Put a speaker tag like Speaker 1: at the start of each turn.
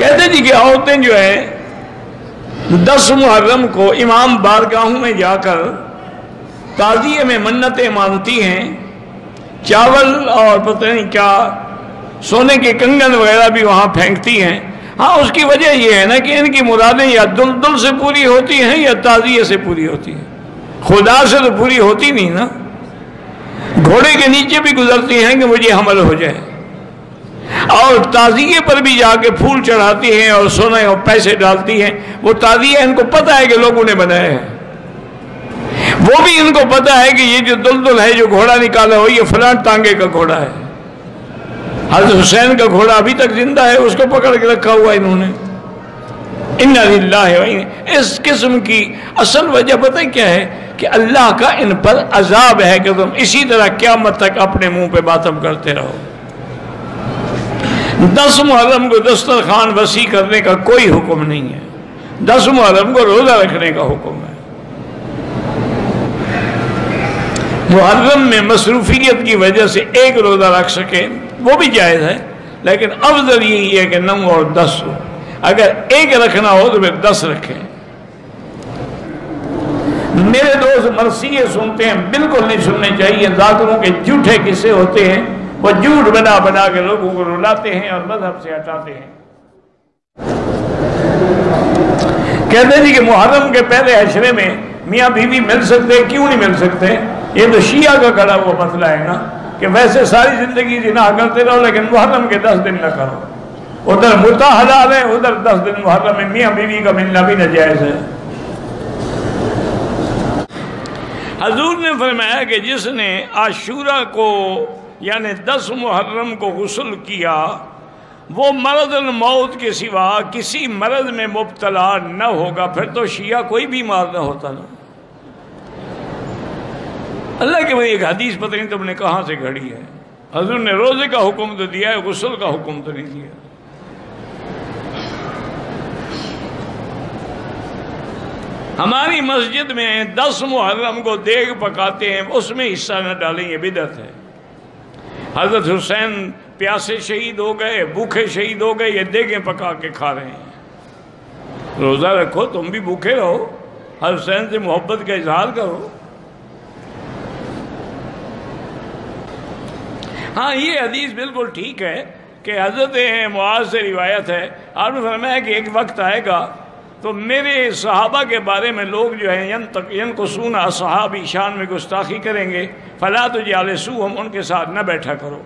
Speaker 1: کہتے جی کہ عورتیں جو ہیں، دس محرم کو امام بارگاہوں میں جا کر تازیے میں منتیں مانتی ہیں۔ چاول اور پتہ نہیں کیا سونے کے کنگن وغیرہ بھی وہاں پھینکتی ہیں۔ ہاں اس کی وجہ یہ ہے نا کہ ان کی مرادیں یا دل دل سے پوری ہوتی ہیں یا تازیے سے پوری ہوتی ہیں۔ خدا سے تو پوری ہوتی نہیں نا۔ گھوڑے کے نیچے بھی گزرتی ہیں کہ مجھے حمل ہو جائے۔ اور تازیے پر بھی جا کے پھول چڑھاتی ہیں اور سونے اور پیسے ڈالتی ہیں۔ وہ تازیہ ان کو پتہ ہے کہ لوگوں نے بنایا ہے وہ بھی ان کو پتہ ہے کہ یہ جو دلدل ہے، جو گھوڑا نکالا ہو یہ فلاں ٹانگے کا گھوڑا ہے۔ حضرت حسین کا گھوڑا ابھی تک زندہ ہے، اس کو پکڑ کے رکھا ہوا انہوں نے۔ اس قسم کی اصل وجہ پتہ کیا ہے کہ اللہ کا ان پر عذاب ہے کہ تم اسی طرح قیامت تک اپنے منہ پہ باتم کرتے رہو۔ دس محرم کو دسترخوان وسیع کرنے کا کوئی حکم نہیں ہے۔ دس محرم کو روزہ رکھنے کا حکم ہے۔ محرم میں مصروفیت کی وجہ سے ایک روزہ رکھ سکے وہ بھی جائز ہے، لیکن افضل یہی ہے کہ نو اور دس ہو۔ اگر ایک رکھنا ہو تو پھر دس رکھیں۔ میرے دوست مرثیے سنتے ہیں، بالکل نہیں سننے چاہیے ذاتروں کے جھوٹے قصے ہوتے ہیں۔ وہ جھوٹ بنا بنا کے لوگوں کو رلاتے ہیں اور مذہب سے ہٹاتے ہیں۔ کہتے جی کہ محرم کے پہلے عشرے میں میاں بیوی مل سکتے کیوں نہیں مل سکتے؟ یہ تو شیعہ کا کڑا وہ مسئلہ ہے نا کہ ویسے ساری زندگی جنا کرتے رہو لیکن محرم کے دس دن نہ کرو۔ ادھر متا حلال ہے ادھر دس دن محرم میں میاں بیوی کا ملنا بھی نجائز ہے۔ حضور نے فرمایا کہ جس نے عاشورہ کو یعنی دس محرم کو غسل کیا، وہ مرض الموت کے سوا کسی مرض میں مبتلا نہ ہوگا۔ پھر تو شیعہ کوئی بیمار نہ ہوتا نا۔ اللہ کے بھائی، ایک حدیث پتہ نہیں تم نے کہاں سے گھڑی ہے۔ حضور نے روزے کا حکم تو دیا ہے، غسل کا حکم تو نہیں دیا۔ ہماری مسجد میں دس محرم کو دیگ پکاتے ہیں، اس میں حصہ نہ ڈالیں، یہ بدت ہے۔ حضرت حسین پیاسے شہید ہو گئے، بھوکے شہید ہو گئے، یہ دیگیں پکا کے کھا رہے ہیں۔ روزہ رکھو، تم بھی بھوکے رہو۔ حضرت حسین سے محبت کا اظہار کرو۔ ہاں یہ حدیث بالکل ٹھیک ہے کہ حضرت معاذ سے روایت ہے۔ آپ نے فرمایا کہ ایک وقت آئے گا تو میرے صحابہ کے بارے میں لوگ جو ہیں، ین تک، ین کو سونا صحابی شان میں گستاخی کریں گے، فلا تو جالسو ہم ان کے ساتھ نہ بیٹھا کرو۔